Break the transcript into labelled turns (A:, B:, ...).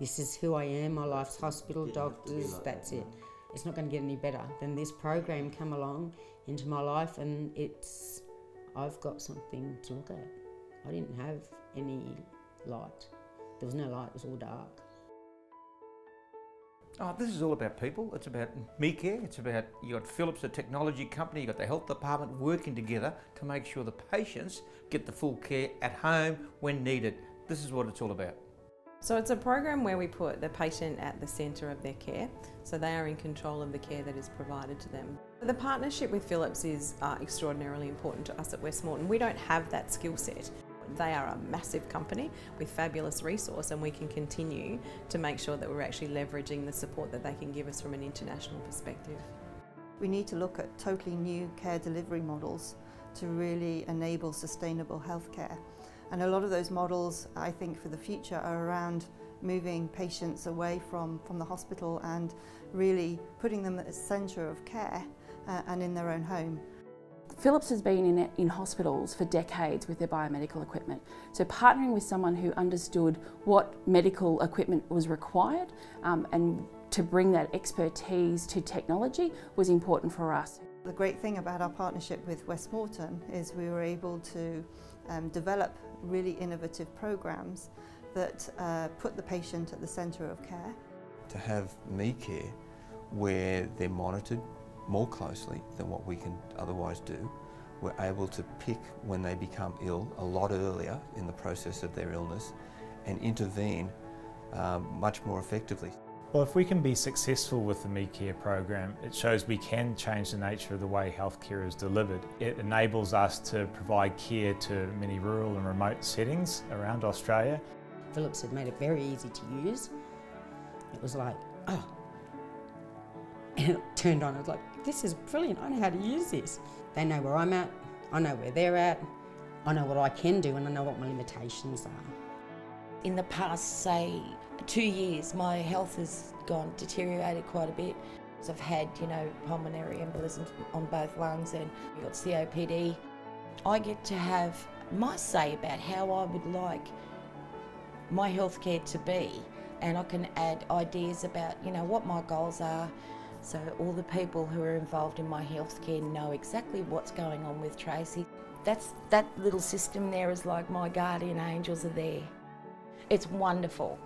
A: This is who I am, my life's hospital,
B: Didn't have to be
A: doctors,
B: like
A: that's
B: that,
A: it. It's not going to get any better. Then this program come along into my life and it's, I've got something to look at. I didn't have any light. There was no light, it was all dark.
C: Oh, this is all about people. It's about MeCare. It's about you got Philips, a technology company, you got the health department working together to make sure the patients get the full care at home when needed. This is what it's all about.
D: So it's a program where we put the patient at the centre of their care, so they are in control of the care that is provided to them. The partnership with Philips is uh, extraordinarily important to us at West Moreton. We don't have that skill set. They are a massive company with fabulous resource and we can continue to make sure that we're actually leveraging the support that they can give us from an international perspective.
E: We need to look at totally new care delivery models to really enable sustainable healthcare. And a lot of those models, I think, for the future are around moving patients away from, from the hospital and really putting them at the centre of care uh, and in their own home.
F: Philips has been in, in hospitals for decades with their biomedical equipment. So partnering with someone who understood what medical equipment was required um, and to bring that expertise to technology was important for us.
E: The great thing about our partnership with West Moreton is we were able to um, develop really innovative programs that uh, put the patient at the centre of care.
B: To have MeCare where they're monitored more closely than what we can otherwise do. We're able to pick when they become ill a lot earlier in the process of their illness and intervene um, much more effectively.
G: Well, if we can be successful with the MeCare program, it shows we can change the nature of the way healthcare is delivered. It enables us to provide care to many rural and remote settings around Australia.
A: Philips had made it very easy to use. It was like, oh. And it turned on, It was like, this is brilliant, I know how to use this. They know where I'm at, I know where they're at, I know what I can do and I know what my limitations are.
H: In the past, say, two years, my health has gone deteriorated quite a bit. I've had, you know, pulmonary embolisms on both lungs and got COPD. I get to have my say about how I would like my healthcare to be and I can add ideas about, you know, what my goals are. So all the people who are involved in my healthcare know exactly what's going on with Tracy. That's, that little system there is like my guardian angels are there. It's wonderful.